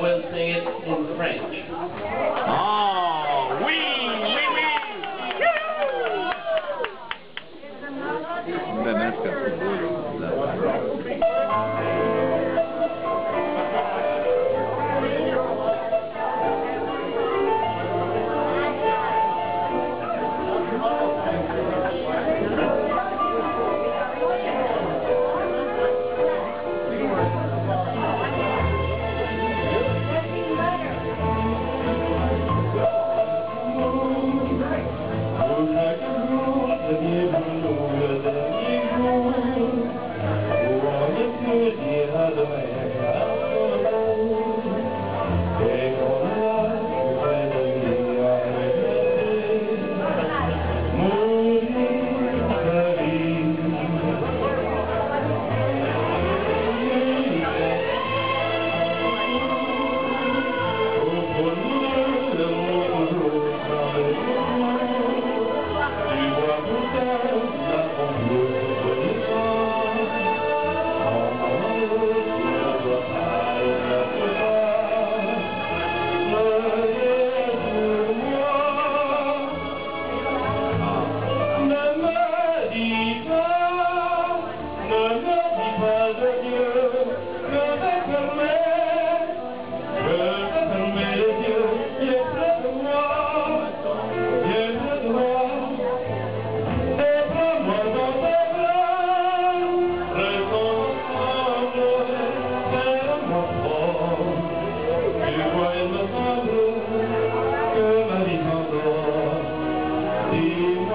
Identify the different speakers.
Speaker 1: will sing it